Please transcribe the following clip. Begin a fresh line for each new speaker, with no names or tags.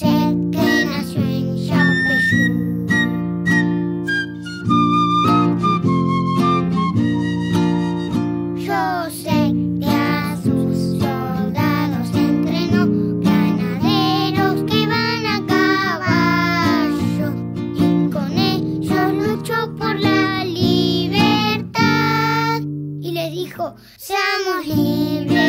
Jet que nació en Champechou. José que a sus soldados entrenó, ganaderos que van a caballo, y con ellos luchó por la libertad. Y le dijo, seamos libres.